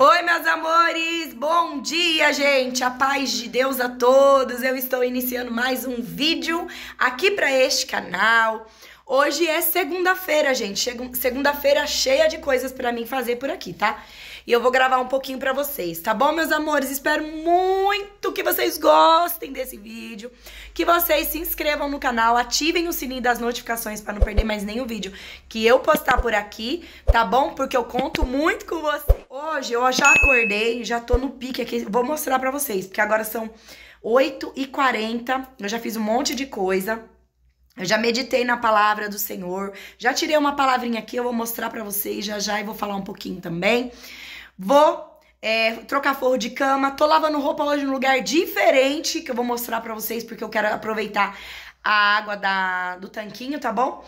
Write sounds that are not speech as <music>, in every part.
Oi, meus amores! Bom dia, gente! A paz de Deus a todos! Eu estou iniciando mais um vídeo aqui para este canal. Hoje é segunda-feira, gente. Segunda-feira cheia de coisas para mim fazer por aqui, tá? E eu vou gravar um pouquinho pra vocês, tá bom, meus amores? Espero muito que vocês gostem desse vídeo, que vocês se inscrevam no canal, ativem o sininho das notificações pra não perder mais nenhum vídeo que eu postar por aqui, tá bom? Porque eu conto muito com vocês. Hoje eu já acordei, já tô no pique aqui, vou mostrar pra vocês, porque agora são 8h40, eu já fiz um monte de coisa. Eu já meditei na palavra do Senhor, já tirei uma palavrinha aqui, eu vou mostrar para vocês já já e vou falar um pouquinho também. Vou é, trocar forro de cama. Tô lavando roupa hoje num lugar diferente, que eu vou mostrar pra vocês, porque eu quero aproveitar a água da, do tanquinho, tá bom?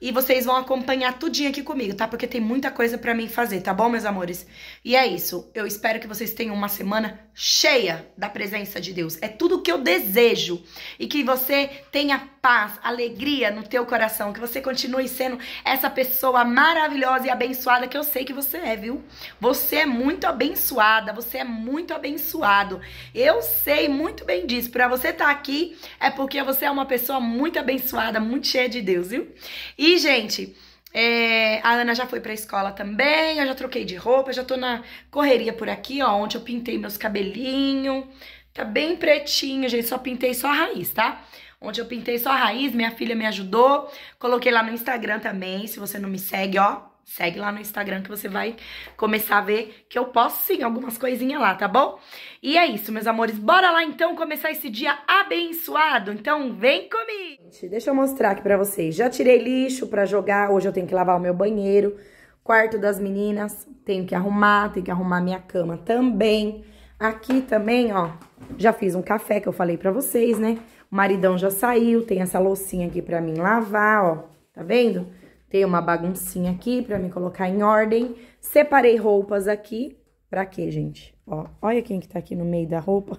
E vocês vão acompanhar tudinho aqui comigo, tá? Porque tem muita coisa pra mim fazer, tá bom, meus amores? E é isso. Eu espero que vocês tenham uma semana cheia da presença de Deus. É tudo o que eu desejo. E que você tenha paz, alegria no teu coração. Que você continue sendo essa pessoa maravilhosa e abençoada que eu sei que você é, viu? Você é muito abençoada. Você é muito abençoado. Eu sei muito bem disso. Pra você estar tá aqui é porque você é uma pessoa muito abençoada, muito cheia de Deus, viu? E e, gente, é, a Ana já foi pra escola também, eu já troquei de roupa, já tô na correria por aqui, ó. Ontem eu pintei meus cabelinhos, tá bem pretinho, gente, só pintei só a raiz, tá? Ontem eu pintei só a raiz, minha filha me ajudou, coloquei lá no Instagram também, se você não me segue, ó. Segue lá no Instagram que você vai começar a ver que eu posto sim algumas coisinhas lá, tá bom? E é isso, meus amores. Bora lá então começar esse dia abençoado. Então vem comigo. Deixa eu mostrar aqui pra vocês. Já tirei lixo pra jogar. Hoje eu tenho que lavar o meu banheiro. Quarto das meninas. Tenho que arrumar. Tenho que arrumar minha cama também. Aqui também, ó. Já fiz um café que eu falei pra vocês, né? O maridão já saiu. Tem essa loucinha aqui pra mim lavar, ó. Tá vendo? Tem uma baguncinha aqui pra me colocar em ordem. Separei roupas aqui. Pra quê, gente? Ó, olha quem que tá aqui no meio da roupa.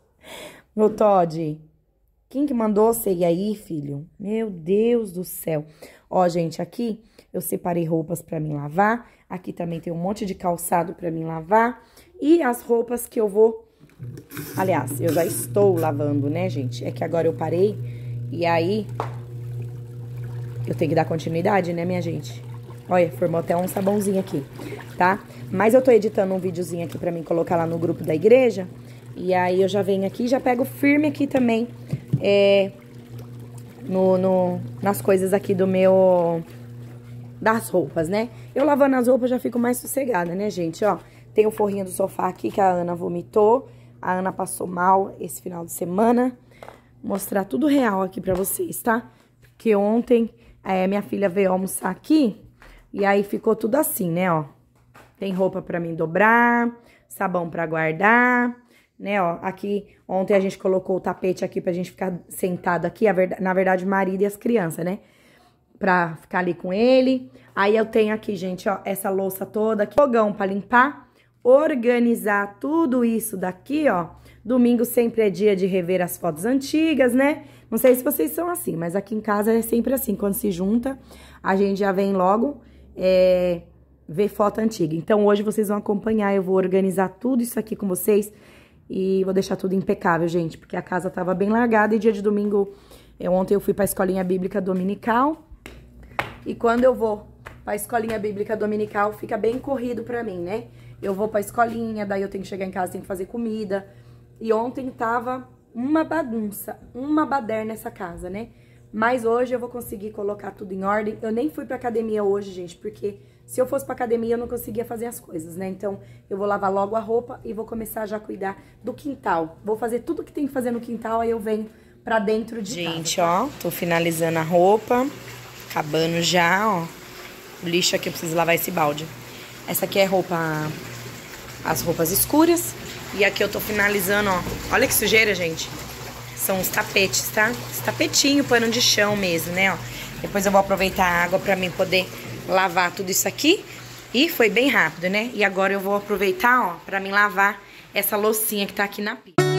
<laughs> Meu Todd. Quem que mandou você ir aí, filho? Meu Deus do céu. Ó, gente, aqui eu separei roupas pra mim lavar. Aqui também tem um monte de calçado pra mim lavar. E as roupas que eu vou... Aliás, eu já estou lavando, né, gente? É que agora eu parei. E aí, eu tenho que dar continuidade, né, minha gente? Olha, formou até um sabãozinho aqui, tá? Mas eu tô editando um videozinho aqui pra mim colocar lá no grupo da igreja. E aí eu já venho aqui já pego firme aqui também é, no, no, nas coisas aqui do meu... Das roupas, né? Eu lavando as roupas já fico mais sossegada, né, gente? Ó, tem o forrinho do sofá aqui que a Ana vomitou. A Ana passou mal esse final de semana. Vou mostrar tudo real aqui pra vocês, tá? Porque ontem é, minha filha veio almoçar aqui e aí ficou tudo assim, né, ó. Tem roupa pra mim dobrar, sabão pra guardar, né, ó. Aqui, ontem a gente colocou o tapete aqui pra gente ficar sentado aqui, na verdade, o marido e as crianças, né? Pra ficar ali com ele. Aí eu tenho aqui, gente, ó, essa louça toda aqui, fogão pra limpar, organizar tudo isso daqui, ó. Domingo sempre é dia de rever as fotos antigas, né? Não sei se vocês são assim, mas aqui em casa é sempre assim. Quando se junta, a gente já vem logo é, ver foto antiga. Então, hoje vocês vão acompanhar, eu vou organizar tudo isso aqui com vocês. E vou deixar tudo impecável, gente, porque a casa tava bem largada. E dia de domingo, é, ontem eu fui pra escolinha bíblica dominical. E quando eu vou pra escolinha bíblica dominical, fica bem corrido pra mim, né? Eu vou pra escolinha, daí eu tenho que chegar em casa, tenho que fazer comida. E ontem tava uma bagunça, uma baderna nessa casa, né? Mas hoje eu vou conseguir colocar tudo em ordem. Eu nem fui pra academia hoje, gente, porque se eu fosse pra academia eu não conseguia fazer as coisas, né? Então eu vou lavar logo a roupa e vou começar já a cuidar do quintal. Vou fazer tudo que tem que fazer no quintal, aí eu venho pra dentro de gente, casa. ó, tô finalizando a roupa, acabando já, ó. O lixo aqui eu preciso lavar esse balde. Essa aqui é roupa, as roupas escuras. E aqui eu tô finalizando, ó. Olha que sujeira, gente. São os tapetes, tá? Esse tapetinho, pano de chão mesmo, né, ó. Depois eu vou aproveitar a água pra mim poder lavar tudo isso aqui. E foi bem rápido, né? E agora eu vou aproveitar, ó, pra mim lavar essa loucinha que tá aqui na pia.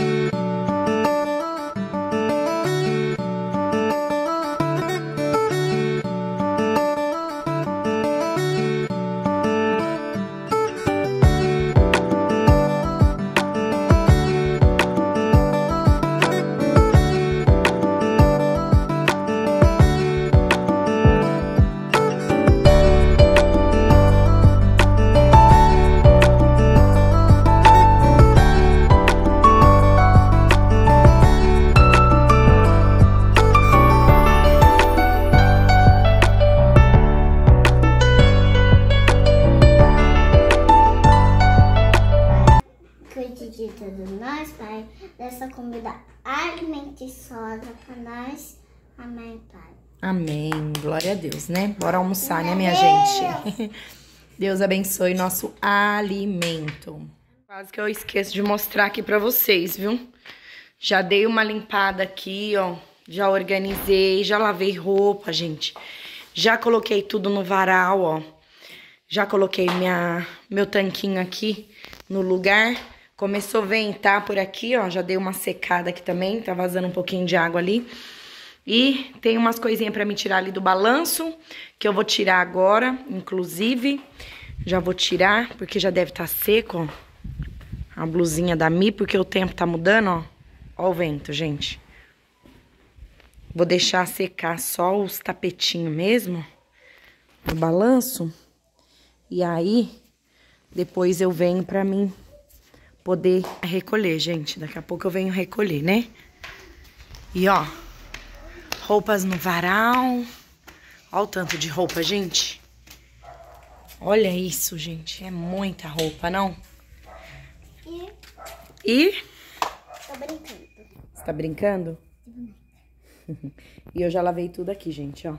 Né? Bora almoçar, né, minha gente? <laughs> Deus abençoe nosso alimento. Quase que eu esqueço de mostrar aqui pra vocês, viu? Já dei uma limpada aqui, ó. Já organizei, já lavei roupa, gente. Já coloquei tudo no varal, ó. Já coloquei minha, meu tanquinho aqui no lugar. Começou a ventar por aqui, ó. Já dei uma secada aqui também. Tá vazando um pouquinho de água ali. E tem umas coisinhas pra me tirar ali do balanço, que eu vou tirar agora, inclusive. Já vou tirar, porque já deve estar tá seco, ó. A blusinha da Mi, porque o tempo tá mudando, ó. Ó o vento, gente. Vou deixar secar só os tapetinhos mesmo, no balanço. E aí, depois eu venho pra mim poder recolher, gente. Daqui a pouco eu venho recolher, né? E ó, roupas no varal. Olha o tanto de roupa, gente. Olha isso, gente. É muita roupa, não? E? E? Tô brincando. Você tá brincando? <laughs> e eu já lavei tudo aqui, gente, ó.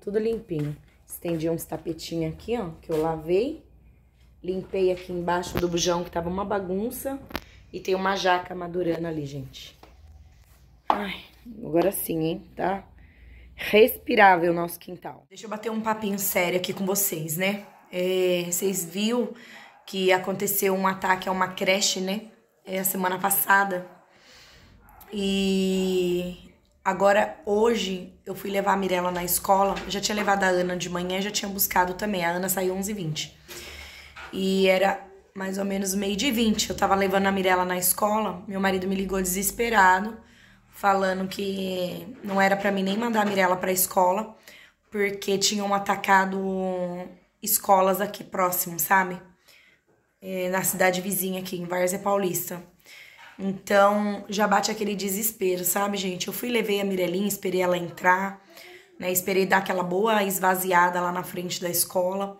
Tudo limpinho. Estendi uns tapetinhos aqui, ó, que eu lavei. Limpei aqui embaixo do bujão, que tava uma bagunça. E tem uma jaca madurando ali, gente. Ai, Agora sim, hein? Tá respirável o nosso quintal. Deixa eu bater um papinho sério aqui com vocês, né? É, vocês viram que aconteceu um ataque a uma creche, né? É, a semana passada. E agora, hoje, eu fui levar a Mirella na escola. Já tinha levado a Ana de manhã, já tinha buscado também. A Ana saiu 11h20. E era mais ou menos meio de 20. Eu tava levando a Mirella na escola. Meu marido me ligou desesperado falando que não era para mim nem mandar a Mirella para escola, porque tinham atacado escolas aqui próximo, sabe? É, na cidade vizinha aqui, em Várzea Paulista. Então, já bate aquele desespero, sabe, gente? Eu fui, levei a Mirelinha, esperei ela entrar, né? Esperei dar aquela boa esvaziada lá na frente da escola.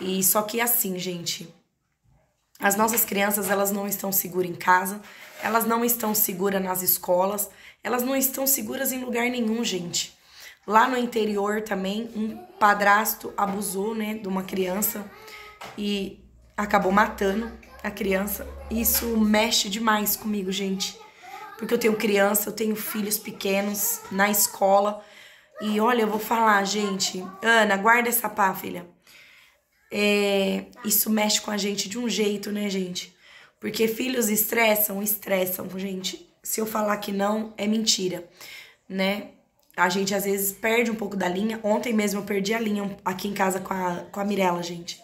E só que assim, gente, as nossas crianças, elas não estão seguras em casa, elas não estão seguras nas escolas, elas não estão seguras em lugar nenhum, gente. Lá no interior também, um padrasto abusou, né, de uma criança e acabou matando a criança. Isso mexe demais comigo, gente. Porque eu tenho criança, eu tenho filhos pequenos na escola. E olha, eu vou falar, gente. Ana, guarda essa pá, filha. É, isso mexe com a gente de um jeito, né, gente? Porque filhos estressam, estressam, gente. Se eu falar que não, é mentira, né? A gente às vezes perde um pouco da linha. Ontem mesmo eu perdi a linha aqui em casa com a, com a Mirella, gente.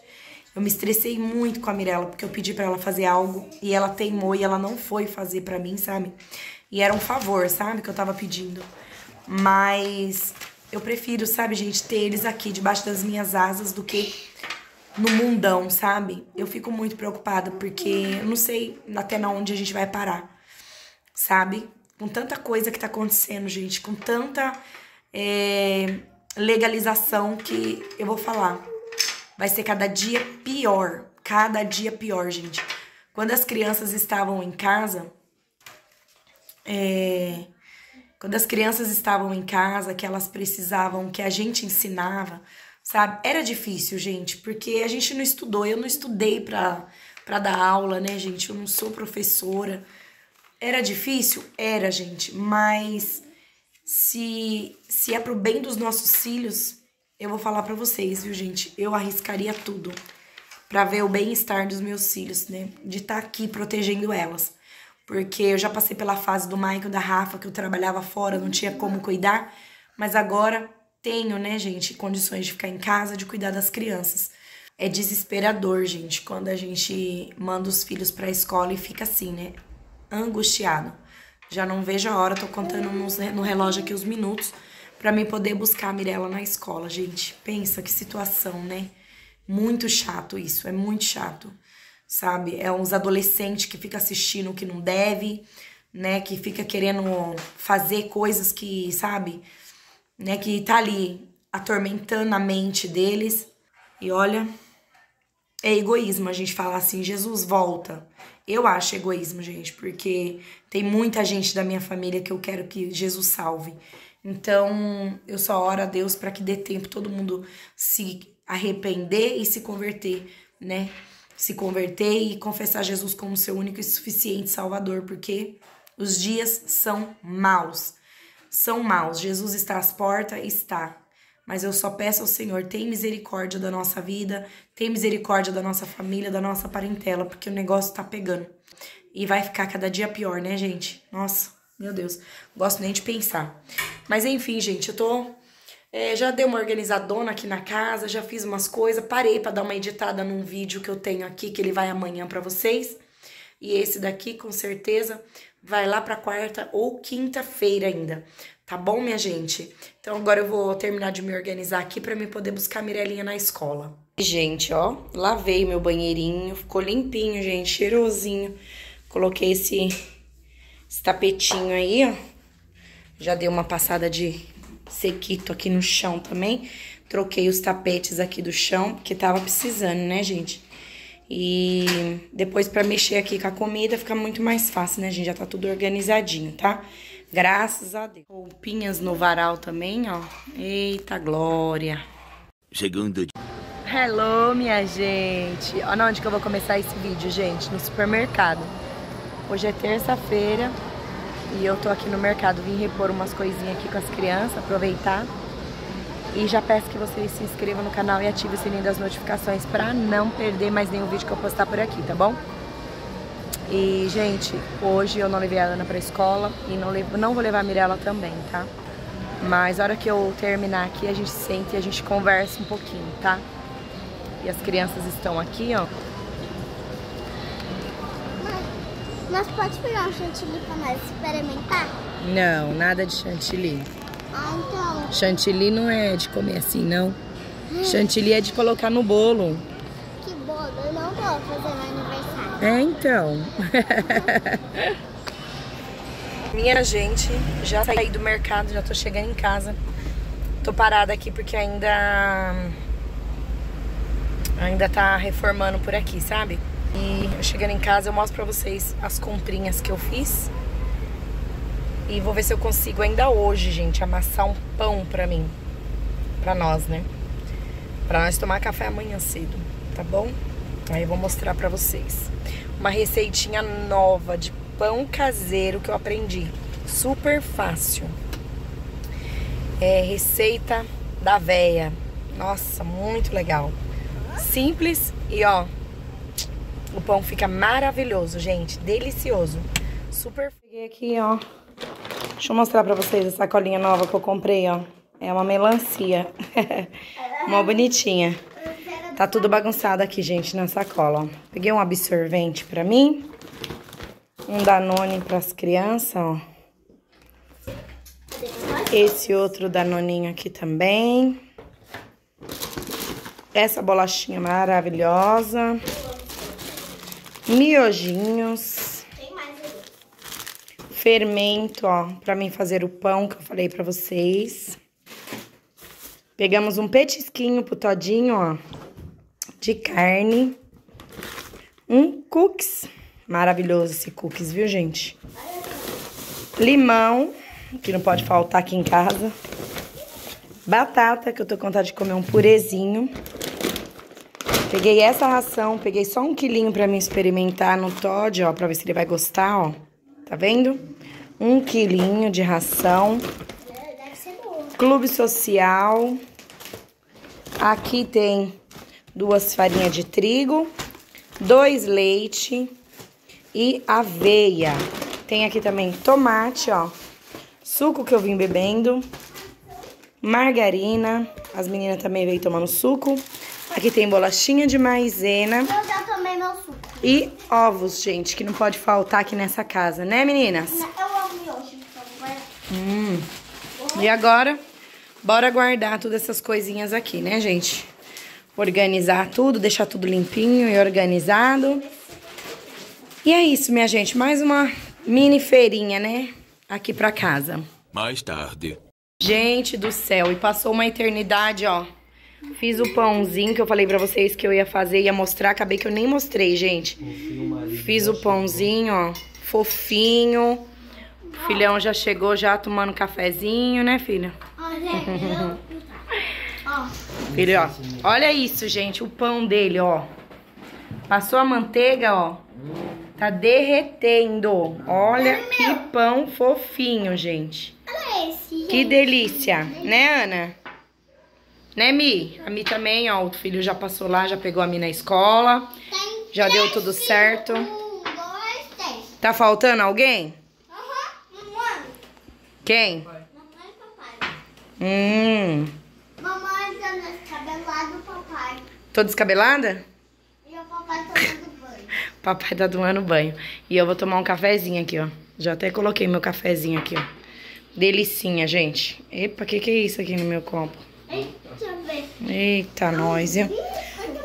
Eu me estressei muito com a Mirella, porque eu pedi para ela fazer algo e ela teimou e ela não foi fazer para mim, sabe? E era um favor, sabe, que eu tava pedindo. Mas eu prefiro, sabe, gente, ter eles aqui debaixo das minhas asas do que no mundão, sabe? Eu fico muito preocupada porque eu não sei até onde a gente vai parar, sabe? Com tanta coisa que tá acontecendo, gente, com tanta é, legalização que eu vou falar. Vai ser cada dia pior, cada dia pior, gente. Quando as crianças estavam em casa, é, quando as crianças estavam em casa, que elas precisavam, que a gente ensinava, sabe? Era difícil, gente, porque a gente não estudou. Eu não estudei pra dar aula, né, gente? Eu não sou professora. Era difícil? Era, gente, mas se, se é pro bem dos nossos filhos, eu vou falar para vocês, viu, gente? Eu arriscaria tudo para ver o bem-estar dos meus filhos, né? De estar tá aqui protegendo elas. Porque eu já passei pela fase do Michael da Rafa, que eu trabalhava fora, não tinha como cuidar, mas agora tenho, né, gente, condições de ficar em casa, de cuidar das crianças. É desesperador, gente, quando a gente manda os filhos para a escola e fica assim, né, angustiado. Já não vejo a hora, tô contando no relógio aqui os minutos para mim poder buscar a Mirella na escola, gente. Pensa que situação, né? Muito chato isso, é muito chato. Sabe? É uns adolescentes que fica assistindo o que não deve, né, que fica querendo fazer coisas que, sabe, né, que tá ali atormentando a mente deles. E olha, é egoísmo a gente falar assim, Jesus volta. Eu acho egoísmo, gente, porque tem muita gente da minha família que eu quero que Jesus salve. Então, eu só oro a Deus para que dê tempo todo mundo se arrepender e se converter, né? Se converter e confessar Jesus como seu único e suficiente Salvador, porque os dias são maus. São maus. Jesus está às portas? Está. Mas eu só peço ao Senhor, tem misericórdia da nossa vida, tem misericórdia da nossa família, da nossa parentela, porque o negócio tá pegando. E vai ficar cada dia pior, né, gente? Nossa, meu Deus, gosto nem de pensar. Mas enfim, gente, eu tô. É, já dei uma organizadona aqui na casa, já fiz umas coisas, parei para dar uma editada num vídeo que eu tenho aqui, que ele vai amanhã para vocês. E esse daqui, com certeza, vai lá pra quarta ou quinta-feira ainda. Tá bom, minha gente? Então agora eu vou terminar de me organizar aqui para me poder buscar a Mirelinha na escola. Gente, ó, lavei meu banheirinho, ficou limpinho, gente, cheirosinho. Coloquei esse, esse tapetinho aí, ó. Já dei uma passada de sequito aqui no chão também. Troquei os tapetes aqui do chão, porque tava precisando, né, gente? E depois para mexer aqui com a comida fica muito mais fácil, né, gente? Já tá tudo organizadinho, tá? Graças a Deus. Roupinhas no varal também, ó. Eita glória. Segundo. Hello, minha gente. Olha onde que eu vou começar esse vídeo, gente. No supermercado. Hoje é terça-feira e eu tô aqui no mercado. Vim repor umas coisinhas aqui com as crianças, aproveitar. E já peço que vocês se inscrevam no canal e ativem o sininho das notificações pra não perder mais nenhum vídeo que eu postar por aqui, tá bom? E, gente, hoje eu não levei a Ana pra escola e não, levo, não vou levar a Mirella também, tá? Mas a hora que eu terminar aqui, a gente senta e a gente conversa um pouquinho, tá? E as crianças estão aqui, ó. Mas pode pegar um chantilly pra nós experimentar? Não, nada de chantilly. Ah, então. Chantilly não é de comer assim, não. Chantilly é de colocar no bolo. Que bolo. Eu não vou fazer aniversário. É, então. <laughs> Minha gente, já saí do mercado, já tô chegando em casa. Tô parada aqui porque ainda ainda tá reformando por aqui, sabe? E chegando em casa eu mostro pra vocês as comprinhas que eu fiz. E vou ver se eu consigo ainda hoje, gente, amassar um pão pra mim. Pra nós, né? Pra nós tomar café amanhã cedo, tá bom? Aí eu vou mostrar pra vocês uma receitinha nova de pão caseiro que eu aprendi. Super fácil. É receita da véia. Nossa, muito legal. Simples e ó, o pão fica maravilhoso, gente, delicioso. Super. Peguei aqui, ó. Deixa eu mostrar pra vocês a sacolinha nova que eu comprei, ó. É uma melancia. <laughs> uma bonitinha. Tá tudo bagunçado aqui, gente, na sacola, ó. Peguei um absorvente pra mim. Um Danone pras crianças, ó. Esse outro Danoninho aqui também. Essa bolachinha maravilhosa. Miojinhos. Fermento, ó, pra mim fazer o pão que eu falei pra vocês. Pegamos um petisquinho pro todinho, ó de carne. Um cookies. Maravilhoso esse cookies, viu, gente? Limão, que não pode faltar aqui em casa. Batata, que eu tô com vontade de comer um purezinho. Peguei essa ração, peguei só um quilinho pra mim experimentar no Todd, ó, pra ver se ele vai gostar, ó. Tá vendo? Um quilinho de ração. Clube Social. Aqui tem duas farinhas de trigo, dois leite e aveia. Tem aqui também tomate, ó, suco que eu vim bebendo, margarina, as meninas também veio tomando suco. Aqui tem bolachinha de maisena. Eu já tomei meu suco. E ovos, gente, que não pode faltar aqui nessa casa, né, meninas? Eu amo miojo. Hum. E agora, bora guardar todas essas coisinhas aqui, né, gente? Organizar tudo, deixar tudo limpinho e organizado. E é isso, minha gente. Mais uma mini feirinha, né? Aqui pra casa. Mais tarde. Gente do céu, e passou uma eternidade, ó. Fiz o pãozinho que eu falei pra vocês que eu ia fazer, ia mostrar. Acabei que eu nem mostrei, gente. Fiz o pãozinho, ó. Fofinho. O filhão já chegou já tomando cafezinho, né, filha? <laughs> Ó, Filho, ó. Olha isso, gente. O pão dele, ó. Passou a manteiga, ó. Tá derretendo. Olha que pão fofinho, gente. olha esse, gente. Que delícia, né, Ana? Né, Mi? A Mi também, ó. O filho já passou lá, já pegou a Mi na escola. Tem Já deu tudo certo. Um, dois, três. Tá faltando alguém? Aham, mamãe. Quem? Mamãe e papai. Hum. Tá descabelado, papai. Tô descabelada? E o papai tomando banho. <laughs> Papai tá tomando banho. E eu vou tomar um cafezinho aqui, ó. Já até coloquei meu cafezinho aqui, ó. Delicinha, gente. Epa, que que é isso aqui no meu copo? Ei, Deixa eu ver. Eita, nós, viu?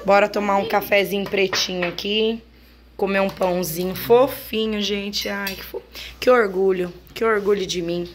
Bora tomar um cafezinho pretinho aqui. Comer um pãozinho fofinho, gente. Ai, que, fo... que orgulho. Que orgulho de mim.